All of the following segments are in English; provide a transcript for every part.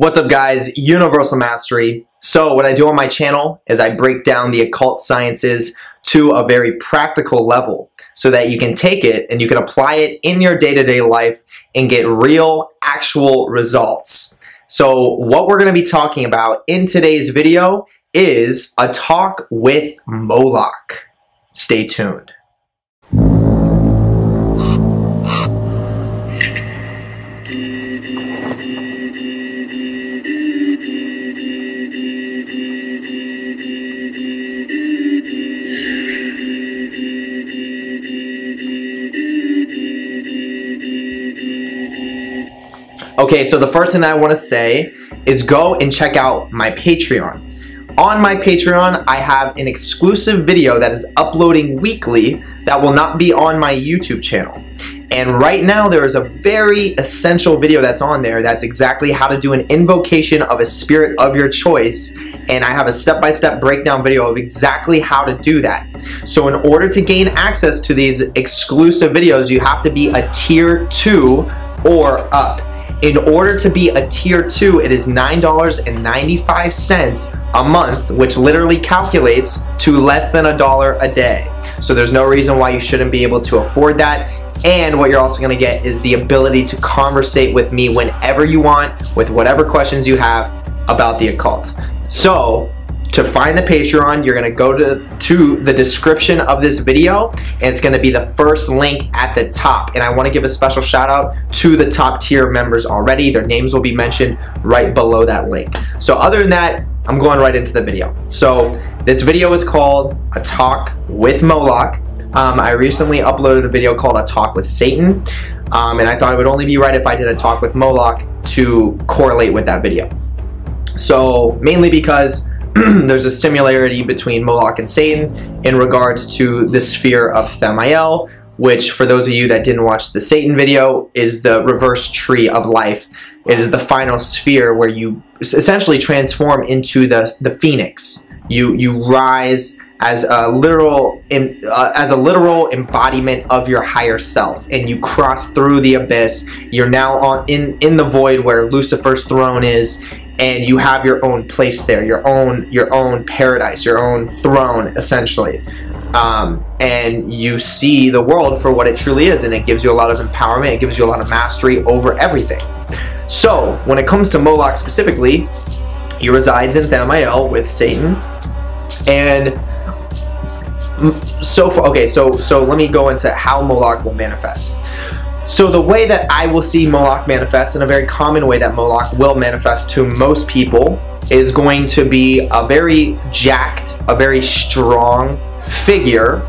What's up guys, Universal Mastery. So what I do on my channel is I break down the occult sciences to a very practical level so that you can take it and you can apply it in your day-to-day -day life and get real, actual results. So what we're going to be talking about in today's video is a talk with Moloch. Stay tuned. Okay, so the first thing that I want to say is go and check out my Patreon. On my Patreon, I have an exclusive video that is uploading weekly that will not be on my YouTube channel. And right now there is a very essential video that's on there that's exactly how to do an invocation of a spirit of your choice and I have a step-by-step breakdown video of exactly how to do that. So in order to gain access to these exclusive videos, you have to be a tier 2 or up. In order to be a tier 2, it is $9.95 a month, which literally calculates to less than a dollar a day. So there's no reason why you shouldn't be able to afford that. And what you're also gonna get is the ability to conversate with me whenever you want with whatever questions you have about the occult. So to find the Patreon, you're gonna go to, to the description of this video and it's gonna be the first link at the top. And I wanna give a special shout out to the top tier members already. Their names will be mentioned right below that link. So other than that, I'm going right into the video. So this video is called A Talk with Moloch. Um, I recently uploaded a video called A Talk with Satan. Um, and I thought it would only be right if I did a talk with Moloch to correlate with that video. So mainly because there's a similarity between Moloch and Satan in regards to the sphere of Thaumiel, which for those of you that didn't watch the Satan video is the reverse tree of life. It is the final sphere where you essentially transform into the, the phoenix. You, you rise as a literal in, uh, as a literal embodiment of your higher self and you cross through the abyss you're now on in in the void where lucifer's throne is and you have your own place there, your own your own paradise, your own throne, essentially. Um, and you see the world for what it truly is, and it gives you a lot of empowerment. It gives you a lot of mastery over everything. So when it comes to Moloch specifically, he resides in Thaumiel with Satan, and so far, okay, so so let me go into how Moloch will manifest. So the way that I will see Moloch manifest, in a very common way that Moloch will manifest to most people, is going to be a very jacked, a very strong figure.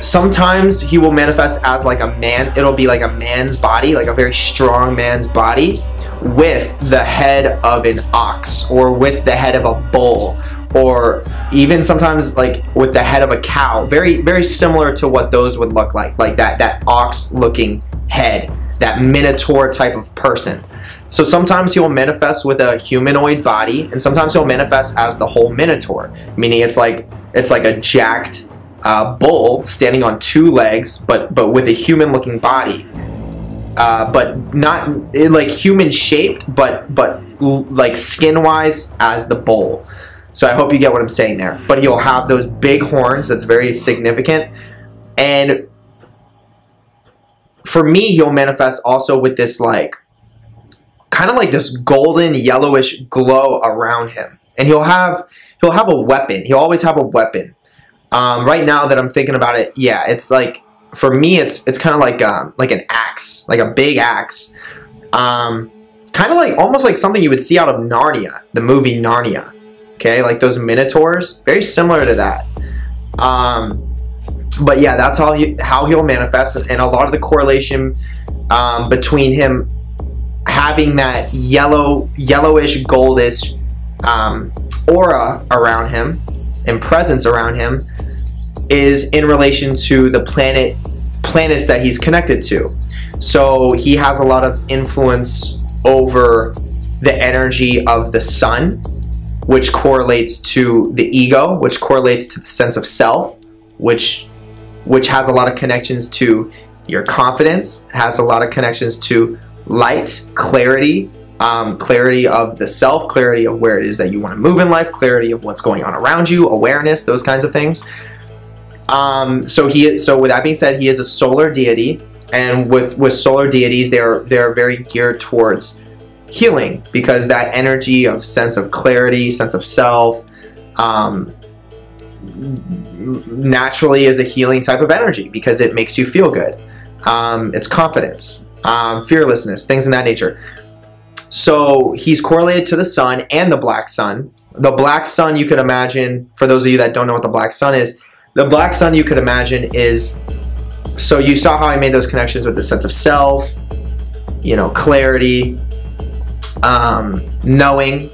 Sometimes he will manifest as like a man, it'll be like a man's body, like a very strong man's body, with the head of an ox or with the head of a bull or even sometimes like with the head of a cow very very similar to what those would look like like that that ox looking head that minotaur type of person. So sometimes he'll manifest with a humanoid body and sometimes he'll manifest as the whole minotaur meaning it's like it's like a jacked uh, bull standing on two legs but but with a human looking body. Uh, but not like human shaped but but like skin wise as the bull so I hope you get what I'm saying there. But he'll have those big horns that's very significant. And for me, he'll manifest also with this like kind of like this golden yellowish glow around him. And he'll have he'll have a weapon. He'll always have a weapon. Um, right now that I'm thinking about it, yeah, it's like for me, it's it's kind of like um, like an axe, like a big axe. Um, kind of like almost like something you would see out of Narnia, the movie Narnia okay like those minotaurs very similar to that. Um, but yeah that's how he, how he'll manifest and a lot of the correlation um, between him having that yellow yellowish goldish um, aura around him and presence around him is in relation to the planet planets that he's connected to. So he has a lot of influence over the energy of the sun which correlates to the ego, which correlates to the sense of self, which which has a lot of connections to your confidence, has a lot of connections to light, clarity, um, clarity of the self, clarity of where it is that you want to move in life, clarity of what's going on around you, awareness, those kinds of things. Um, so he, so with that being said, he is a solar deity, and with with solar deities, they're they're very geared towards healing because that energy of sense of clarity, sense of self, um, naturally is a healing type of energy because it makes you feel good. Um, it's confidence, um, fearlessness, things in that nature. So he's correlated to the sun and the black sun. The black sun, you could imagine, for those of you that don't know what the black sun is, the black sun you could imagine is, so you saw how I made those connections with the sense of self, you know, clarity, um, knowing.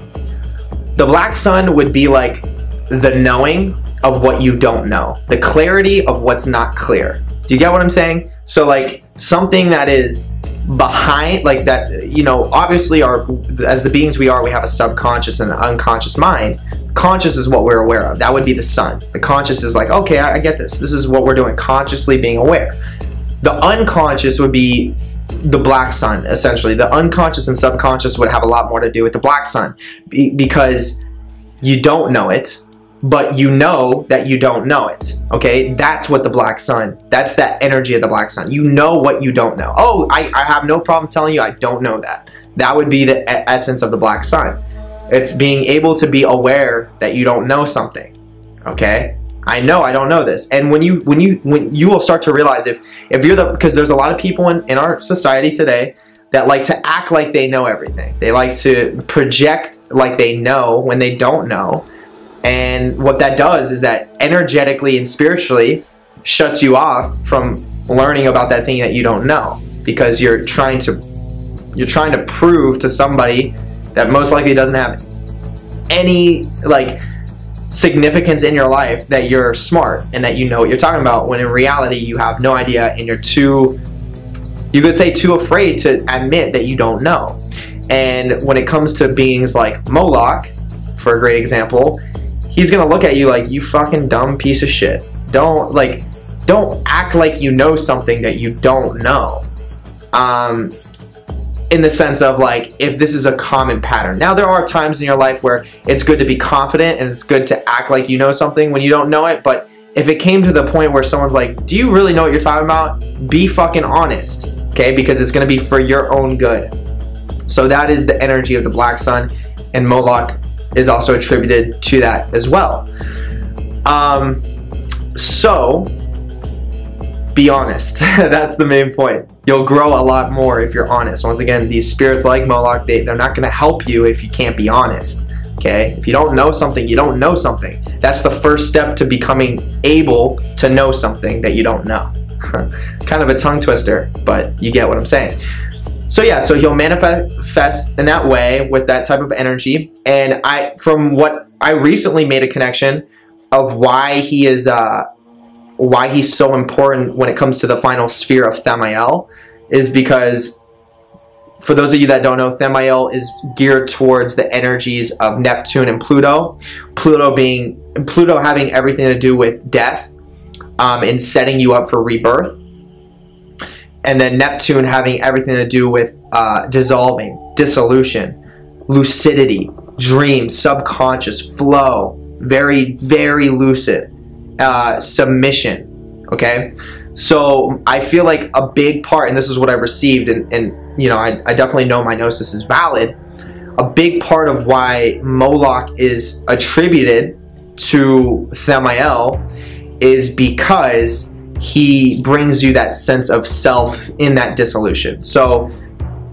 The black sun would be like the knowing of what you don't know, the clarity of what's not clear. Do you get what I'm saying? So like something that is behind like that you know obviously our as the beings we are we have a subconscious and an unconscious mind conscious is what we're aware of that would be the sun the conscious is like okay I, I get this this is what we're doing consciously being aware the unconscious would be the black sun essentially the unconscious and subconscious would have a lot more to do with the black sun because you don't know it but you know that you don't know it. Okay, that's what the black sun, that's that energy of the black sun. You know what you don't know. Oh, I, I have no problem telling you I don't know that. That would be the essence of the black sun. It's being able to be aware that you don't know something. Okay, I know I don't know this. And when you when you when you will start to realize if if you're the because there's a lot of people in, in our society today that like to act like they know everything. They like to project like they know when they don't know and what that does is that energetically and spiritually shuts you off from learning about that thing that you don't know because you're trying to you're trying to prove to somebody that most likely doesn't have any like significance in your life that you're smart and that you know what you're talking about when in reality you have no idea and you're too you could say too afraid to admit that you don't know and when it comes to beings like Moloch for a great example he's gonna look at you like you fucking dumb piece of shit. Don't like don't act like you know something that you don't know. Um in the sense of like if this is a common pattern. Now there are times in your life where it's good to be confident and it's good to act like you know something when you don't know it, but if it came to the point where someone's like, "Do you really know what you're talking about?" Be fucking honest, okay? Because it's going to be for your own good. So that is the energy of the black sun and Moloch is also attributed to that as well. Um, so, be honest. That's the main point. You'll grow a lot more if you're honest. Once again, these spirits like Moloch, they, they're not going to help you if you can't be honest. Okay? If you don't know something, you don't know something. That's the first step to becoming able to know something that you don't know. kind of a tongue twister, but you get what I'm saying. So yeah, so he'll manifest in that way with that type of energy. And I, from what I recently made a connection of why he is, uh, why he's so important when it comes to the final sphere of Thaumiel, is because for those of you that don't know, Thaumiel is geared towards the energies of Neptune and Pluto. Pluto being Pluto having everything to do with death um, and setting you up for rebirth and then Neptune having everything to do with uh, dissolving, dissolution, lucidity, dream, subconscious, flow, very, very lucid, uh, submission. Okay, so I feel like a big part, and this is what I've received, and, and you know, I, I definitely know my gnosis is valid. A big part of why Moloch is attributed to Thaumiel is because he brings you that sense of self in that dissolution. So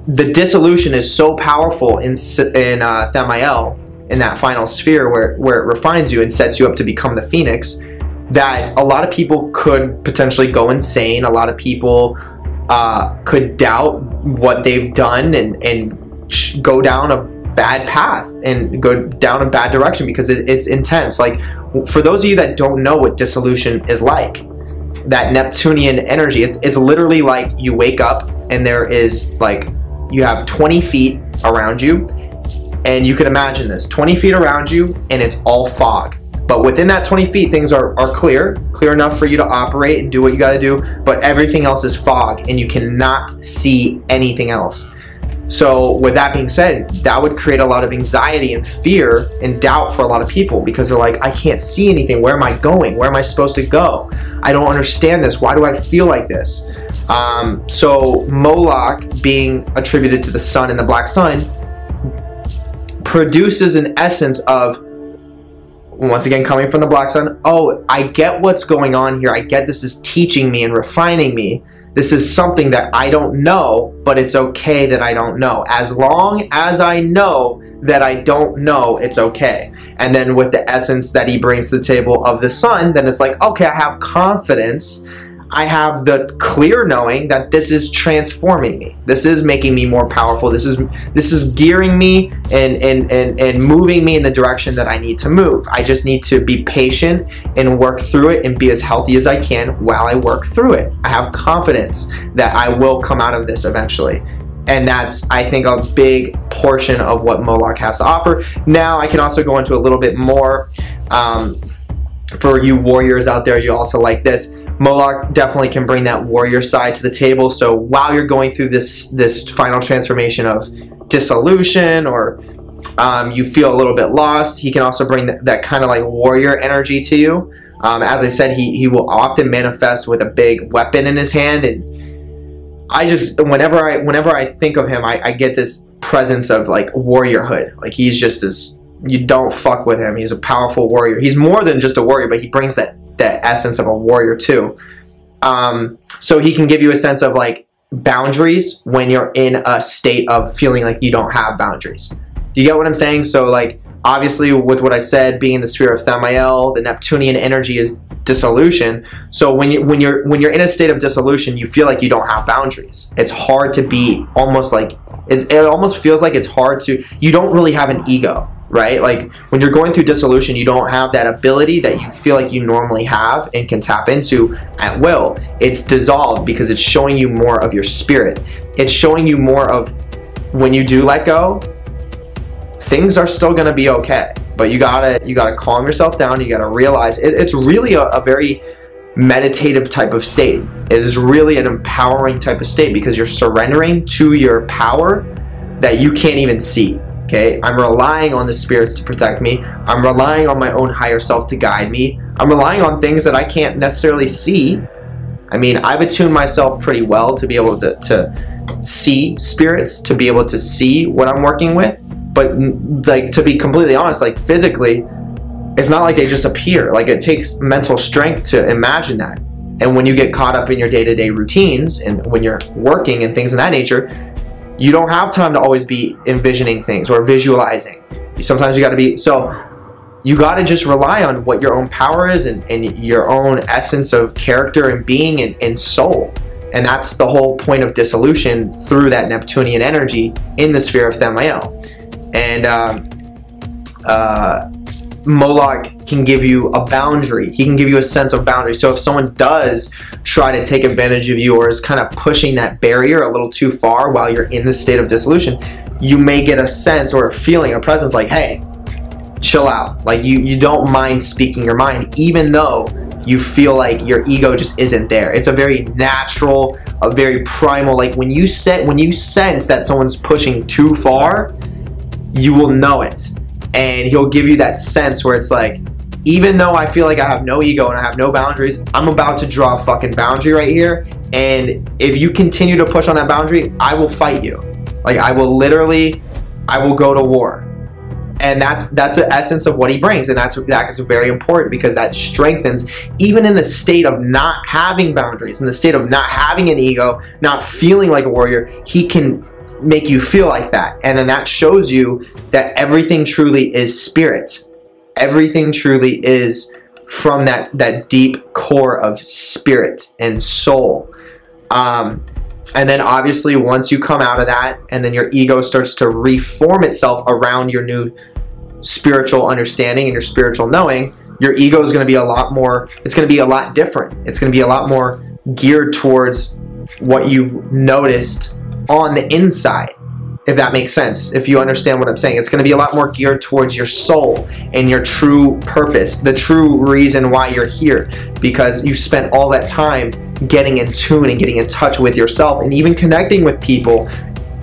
the dissolution is so powerful in in uh, Thaumiel, in that final sphere where where it refines you and sets you up to become the phoenix, that a lot of people could potentially go insane. A lot of people uh, could doubt what they've done and and go down a bad path and go down a bad direction because it, it's intense. Like for those of you that don't know what dissolution is like, that Neptunian energy. It's it's literally like you wake up and there is like you have 20 feet around you, and you can imagine this 20 feet around you, and it's all fog. But within that 20 feet, things are, are clear, clear enough for you to operate and do what you got to do. But everything else is fog, and you cannot see anything else. So, with that being said, that would create a lot of anxiety and fear and doubt for a lot of people because they're like, I can't see anything. Where am I going? Where am I supposed to go? I don't understand this. Why do I feel like this? Um, so, Moloch, being attributed to the sun and the black sun, produces an essence of, once again, coming from the black sun, oh, I get what's going on here. I get this is teaching me and refining me this is something that I don't know, but it's okay that I don't know. As long as I know that I don't know, it's okay. And then with the essence that he brings to the table of the sun, then it's like, okay, I have confidence I have the clear knowing that this is transforming me. This is making me more powerful. This is this is gearing me and and and, and moving me in the direction that I need to move. I just need to be patient and work through it and be as healthy as I can while I work through it. I have confidence that I will come out of this eventually. And that's, I think, a big portion of what Moloch has to offer. Now, I can also go into a little bit more. Um, for you warriors out there, you also like this Moloch definitely can bring that warrior side to the table. So while you're going through this this final transformation of dissolution or um, you feel a little bit lost, he can also bring that, that kind of like warrior energy to you. Um, as I said, he, he will often manifest with a big weapon in his hand, and I just whenever I whenever I think of him, I, I get this presence of like warriorhood. Like he's just as you don't fuck with him. He's a powerful warrior. He's more than just a warrior, but he brings that the essence of a warrior too. Um, so he can give you a sense of like boundaries when you're in a state of feeling like you don't have boundaries. Do you get what I'm saying? So like obviously with what I said, being the sphere of Thaumiel, the Neptunian energy is dissolution. So when you when you're when you're in a state of dissolution, you feel like you don't have boundaries. It's hard to be almost like it almost feels like it's hard to you don't really have an ego right? Like when you're going through dissolution, you don't have that ability that you feel like you normally have and can tap into at will. It's dissolved because it's showing you more of your spirit. It's showing you more of when you do let go, things are still going to be okay. But you gotta you gotta calm yourself down. You gotta realize it, it's really a, a very meditative type of state. It is really an empowering type of state because you're surrendering to your power that you can't even see. Okay, I'm relying on the spirits to protect me. I'm relying on my own higher self to guide me. I'm relying on things that I can't necessarily see. I mean, I've attuned myself pretty well to be able to, to see spirits, to be able to see what I'm working with. But like to be completely honest, like physically, it's not like they just appear. Like it takes mental strength to imagine that. And when you get caught up in your day-to-day routines and when you're working and things of that nature, you don't have time to always be envisioning things or visualizing. Sometimes you got to be so you got to just rely on what your own power is and, and your own essence of character and being and, and soul. And that's the whole point of dissolution through that Neptunian energy in the sphere of Thaumiel. And um, uh, Moloch can give you a boundary. He can give you a sense of boundary. So if someone does try to take advantage of you or is kind of pushing that barrier a little too far while you're in this state of dissolution, you may get a sense or a feeling, a presence like, hey, chill out. Like you, you don't mind speaking your mind, even though you feel like your ego just isn't there. It's a very natural, a very primal, like when you set when you sense that someone's pushing too far, you will know it and he'll give you that sense where it's like even though I feel like I have no ego and I have no boundaries, I'm about to draw a fucking boundary right here. And if you continue to push on that boundary, I will fight you. Like I will literally, I will go to war. And that's that's the essence of what he brings, and that's that is very important because that strengthens even in the state of not having boundaries, in the state of not having an ego, not feeling like a warrior. He can make you feel like that. And then that shows you that everything truly is spirit. Everything truly is from that, that deep core of spirit and soul. Um, and then obviously once you come out of that and then your ego starts to reform itself around your new spiritual understanding and your spiritual knowing, your ego is going to be a lot more, it's going to be a lot different. It's going to be a lot more geared towards what you've noticed on the inside, if that makes sense. If you understand what I'm saying, it's going to be a lot more geared towards your soul and your true purpose, the true reason why you're here, because you spent all that time getting in tune and getting in touch with yourself and even connecting with people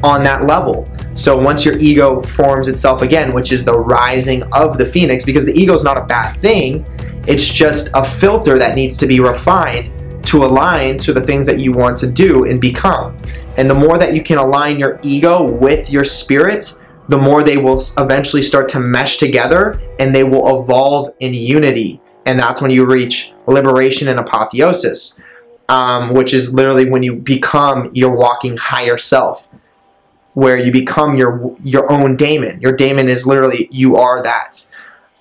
on that level. So once your ego forms itself again, which is the rising of the phoenix, because the ego is not a bad thing, it's just a filter that needs to be refined to align to the things that you want to do and become. And the more that you can align your ego with your spirit, the more they will eventually start to mesh together and they will evolve in unity. And that's when you reach liberation and apotheosis, um, which is literally when you become your walking higher self, where you become your your own daemon. Your daemon is literally you are that,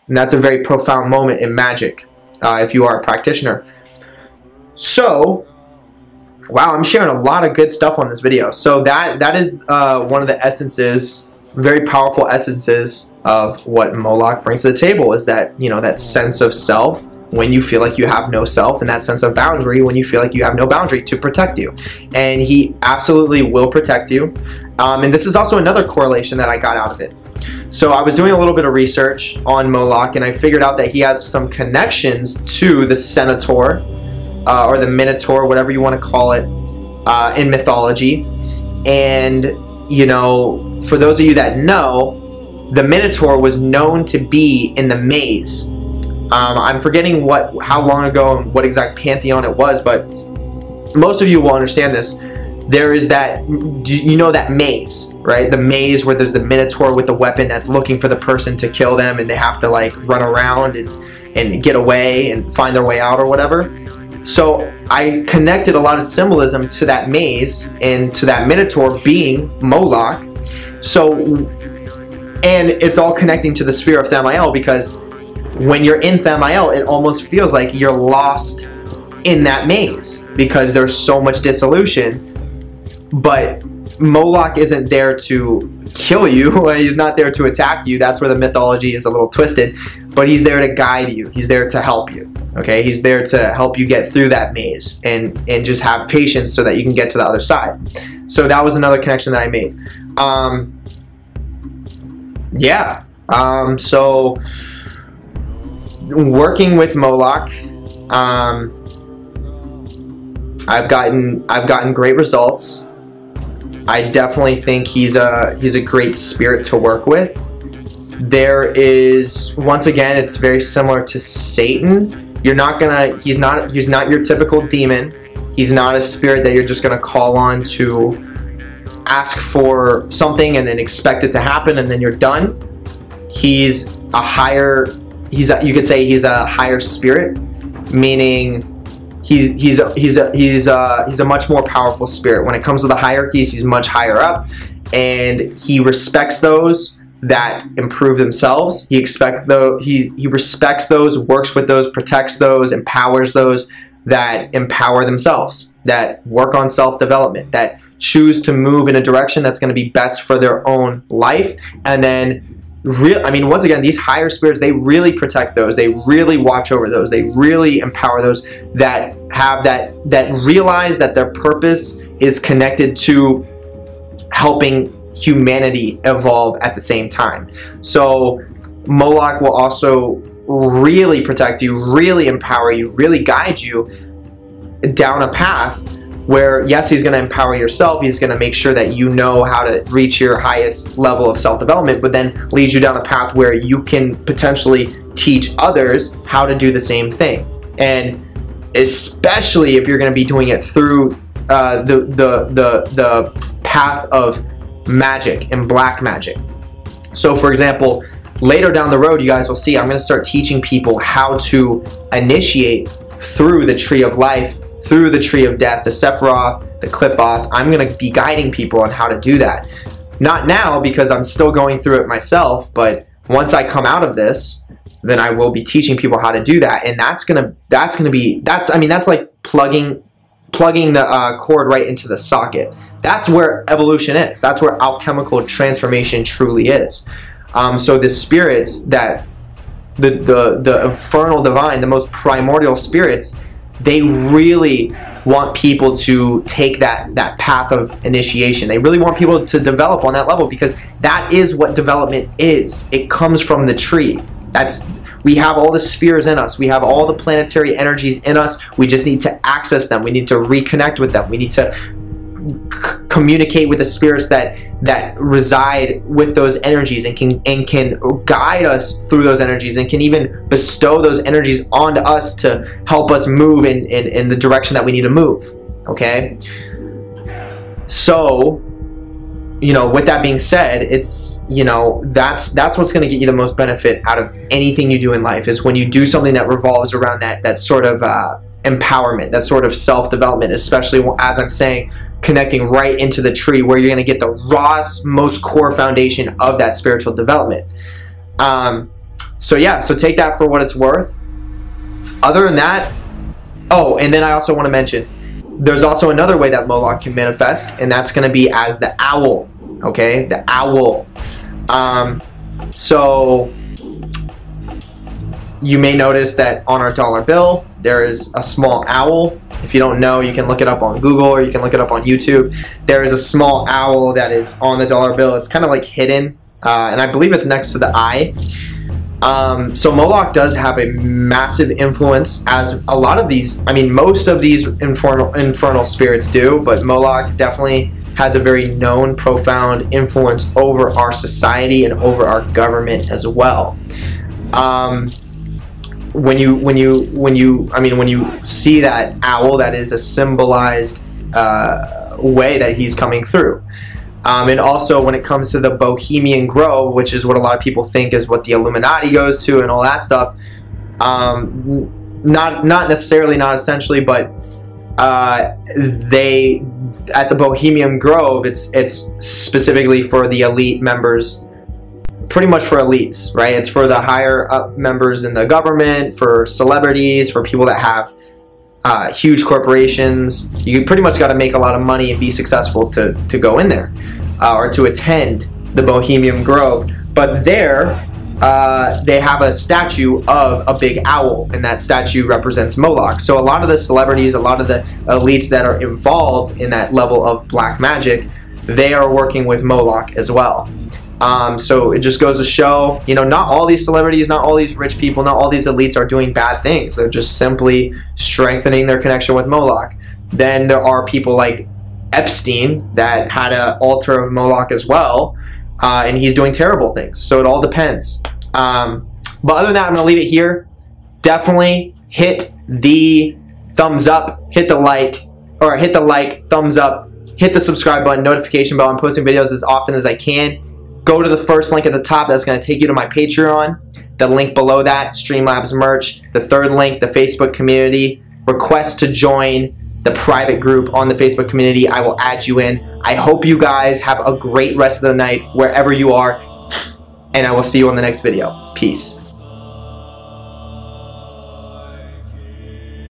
and that's a very profound moment in magic. Uh, if you are a practitioner. So, wow, I'm sharing a lot of good stuff on this video. So that that is uh, one of the essences very powerful essences of what Moloch brings to the table is that, you know, that sense of self when you feel like you have no self and that sense of boundary when you feel like you have no boundary to protect you. And he absolutely will protect you. Um, and this is also another correlation that I got out of it. So I was doing a little bit of research on Moloch and I figured out that he has some connections to the Centaur uh, or the Minotaur, whatever you want to call it, uh, in mythology. And you know, for those of you that know, the Minotaur was known to be in the maze. Um, I'm forgetting what, how long ago and what exact pantheon it was, but most of you will understand this. There is that, you know, that maze, right? The maze where there's the Minotaur with the weapon that's looking for the person to kill them, and they have to like run around and and get away and find their way out or whatever. So I connected a lot of symbolism to that maze and to that Minotaur being Moloch. So, and it's all connecting to the sphere of Thaumiel because when you're in Thaumiel, it almost feels like you're lost in that maze because there's so much dissolution. But Moloch isn't there to kill you. He's not there to attack you. That's where the mythology is a little twisted. But he's there to guide you. He's there to help you. Okay, he's there to help you get through that maze and and just have patience so that you can get to the other side. So that was another connection that I made. Um, yeah. Um, so working with Moloch, um, I've gotten I've gotten great results. I definitely think he's a he's a great spirit to work with. There is once again, it's very similar to Satan you're not gonna, he's not, he's not your typical demon. He's not a spirit that you're just gonna call on to ask for something and then expect it to happen and then you're done. He's a higher, he's a, you could say he's a higher spirit, meaning he's he's a, he's a, he's a, he's a much more powerful spirit. When it comes to the hierarchies, he's much higher up, and he respects those that improve themselves. He expects though he he respects those, works with those, protects those, empowers those that empower themselves, that work on self-development, that choose to move in a direction that's going to be best for their own life and then real I mean once again these higher spirits they really protect those they really watch over those they really empower those that have that that realize that their purpose is connected to helping humanity evolve at the same time. So Moloch will also really protect you, really empower you, really guide you down a path where yes he's going to empower yourself he's going to make sure that you know how to reach your highest level of self-development but then leads you down a path where you can potentially teach others how to do the same thing and especially if you're going to be doing it through uh, the, the the the path of magic and black magic. So for example, later down the road, you guys will see I'm going to start teaching people how to initiate through the tree of life, through the tree of death, the Sephiroth, the Qliphoth. I'm going to be guiding people on how to do that. Not now because I'm still going through it myself, but once I come out of this, then I will be teaching people how to do that. And that's going to, that's to be, that's, I mean, that's like plugging, plugging the uh, cord right into the socket. That's where evolution is. That's where alchemical transformation truly is. Um, so the spirits that the, the the infernal divine, the most primordial spirits, they really want people to take that that path of initiation. They really want people to develop on that level because that is what development is. It comes from the tree. That's we have all the spheres in us. We have all the planetary energies in us. We just need to access them. We need to reconnect with them. We need to communicate with the spirits that that reside with those energies and can and can guide us through those energies and can even bestow those energies onto us to help us move in, in, in the direction that we need to move. Okay? So you know, with that being said, it's you know that's that's what's going to get you the most benefit out of anything you do in life is when you do something that revolves around that that sort of uh, empowerment, that sort of self development, especially as I'm saying, connecting right into the tree where you're going to get the rawest, most core foundation of that spiritual development. Um, so yeah, so take that for what it's worth. Other than that, oh, and then I also want to mention there's also another way that Moloch can manifest, and that's going to be as the owl. Okay, the owl. Um, so you may notice that on our dollar bill there is a small owl. If you don't know, you can look it up on Google or you can look it up on YouTube. There is a small owl that is on the dollar bill. It's kind of like hidden, uh, and I believe it's next to the eye. Um, so Moloch does have a massive influence, as a lot of these, I mean, most of these infernal, infernal spirits do, but Moloch definitely has a very known, profound influence over our society and over our government as well. Um, when you, when you, when you, I mean, when you see that owl, that is a symbolized uh, way that he's coming through. Um, and also when it comes to the Bohemian Grove, which is what a lot of people think is what the Illuminati goes to and all that stuff, um, not not necessarily, not essentially, but uh, they at the Bohemian Grove, it's it's specifically for the elite members, pretty much for elites, right? It's for the higher up members in the government, for celebrities, for people that have uh, huge corporations. You pretty much got to make a lot of money and be successful to, to go in there uh, or to attend the Bohemian Grove. But there, uh, they have a statue of a big owl, and that statue represents Moloch. So a lot of the celebrities, a lot of the elites that are involved in that level of black magic, they are working with Moloch as well. Um, so it just goes to show, you know, not all these celebrities, not all these rich people, not all these elites are doing bad things. They're just simply strengthening their connection with Moloch. Then there are people like Epstein that had an altar of Moloch as well, uh, and he's doing terrible things. So it all depends. Um, but other than that, I'm going to leave it here. Definitely hit the thumbs up, hit the like, or hit the like, thumbs up, hit the subscribe button, notification bell. I'm posting videos as often as I can go to the first link at the top. That's going to take you to my Patreon. The link below that, Streamlabs merch. The third link, the Facebook community. Request to join the private group on the Facebook community. I will add you in. I hope you guys have a great rest of the night wherever you are. And I will see you on the next video. Peace.